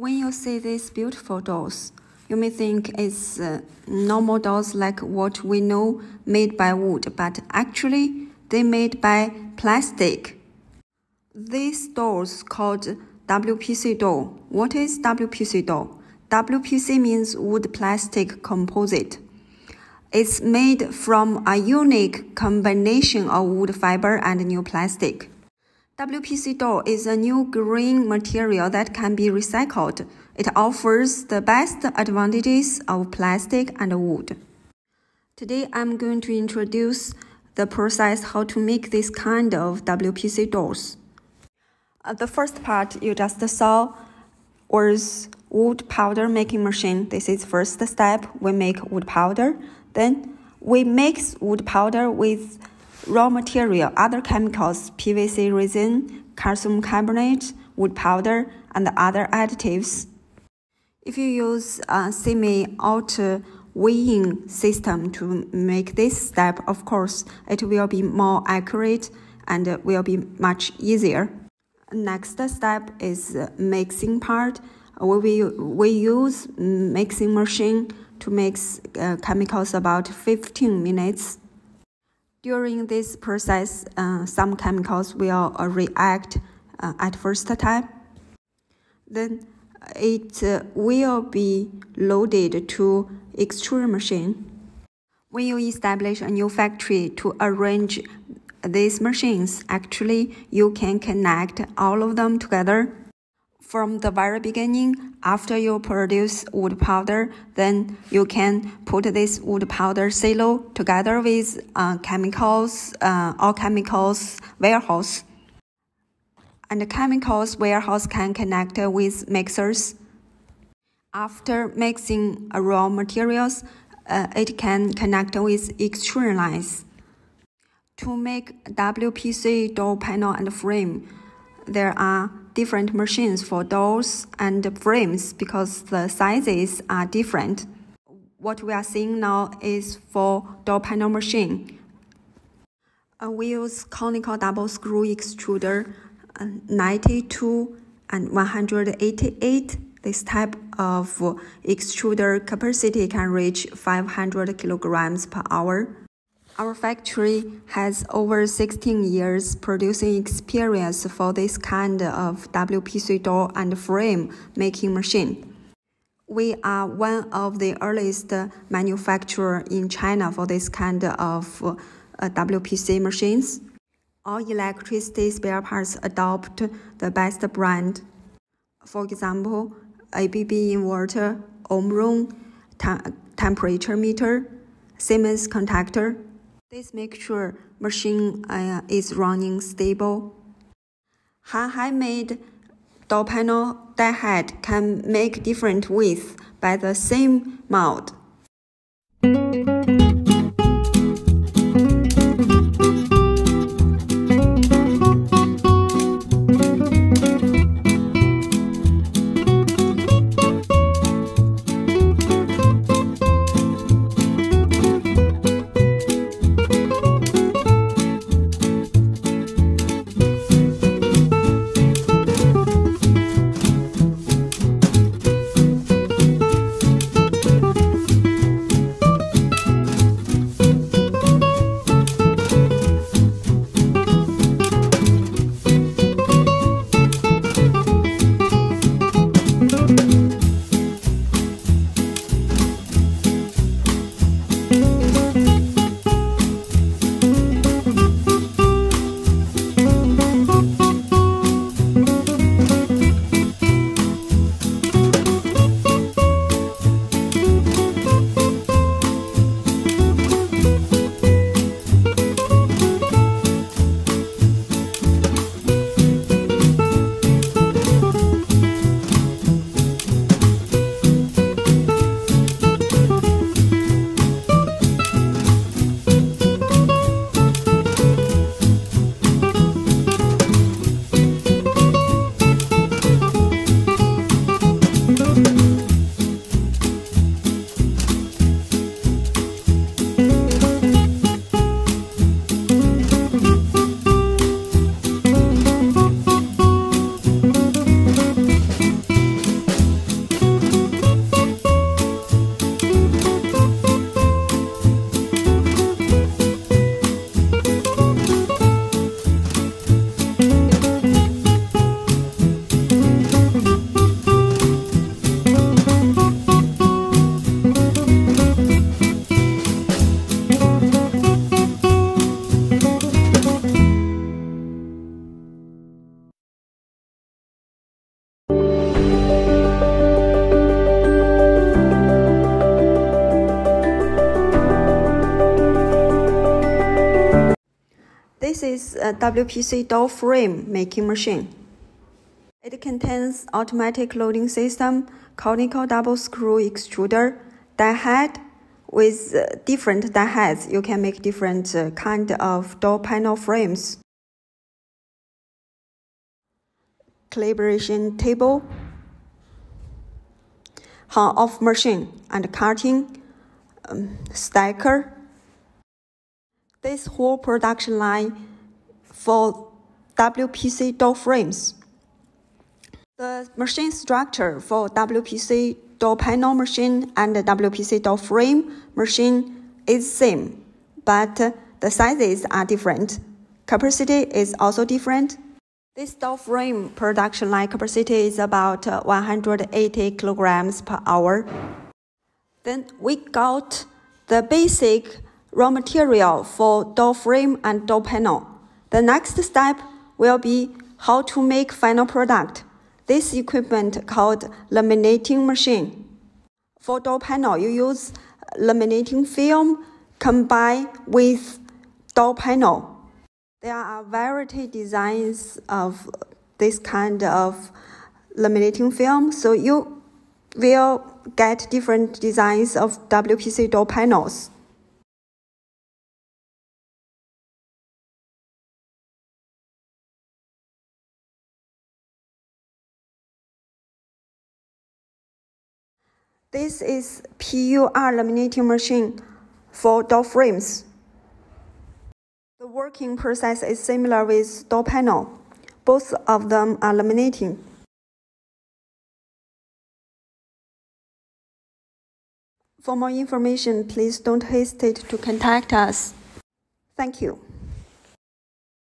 When you see these beautiful dolls, you may think it's uh, normal dolls like what we know made by wood, but actually they made by plastic. These dolls called WPC doll. What is WPC doll? WPC means wood plastic composite. It's made from a unique combination of wood fiber and new plastic. WPC doll is a new green material that can be recycled. It offers the best advantages of plastic and wood. Today I'm going to introduce the process how to make this kind of WPC doors. Uh, the first part you just saw was wood powder making machine. This is first step. We make wood powder. Then we mix wood powder with raw material, other chemicals, PVC resin, calcium carbonate, wood powder, and other additives. If you use a semi-auto weighing system to make this step, of course, it will be more accurate and will be much easier. Next step is mixing part. We, we use mixing machine to mix uh, chemicals about 15 minutes. During this process, uh, some chemicals will uh, react uh, at first time. Then it uh, will be loaded to extruder machine. When you establish a new factory to arrange these machines, actually you can connect all of them together from the very beginning, after you produce wood powder, then you can put this wood powder silo together with uh, chemicals, uh, all chemicals warehouse. And the chemicals warehouse can connect with mixers. After mixing raw materials, uh, it can connect with extrusion lines. To make WPC door panel and frame, there are different machines for doors and frames because the sizes are different. What we are seeing now is for door panel machine. Uh, we use conical double screw extruder uh, 92 and 188. This type of extruder capacity can reach 500 kilograms per hour. Our factory has over 16 years producing experience for this kind of WPC door and frame making machine. We are one of the earliest manufacturer in China for this kind of uh, WPC machines. All electricity spare parts adopt the best brand. For example, ABB inverter, Omron temperature meter, Siemens contactor, this makes sure machine uh, is running stable. Han made door panel die head can make different width by the same mold. This is a WPC door frame making machine. It contains automatic loading system, conical double screw extruder, die head with uh, different die heads. You can make different uh, kind of door panel frames. Calibration table, on-off machine and cutting, um, stacker. This whole production line for WPC door frames. The machine structure for WPC door panel machine and WPC door frame machine is same, but the sizes are different. Capacity is also different. This door frame production line capacity is about 180 kilograms per hour. Then we got the basic raw material for door frame and door panel. The next step will be how to make final product this equipment called laminating machine. For door panel, you use laminating film combined with door panel. There are variety designs of this kind of laminating film, so you will get different designs of WPC door panels. This is PUR laminating machine for door frames. The working process is similar with door panel. Both of them are laminating. For more information, please don't hesitate to contact us. Thank you.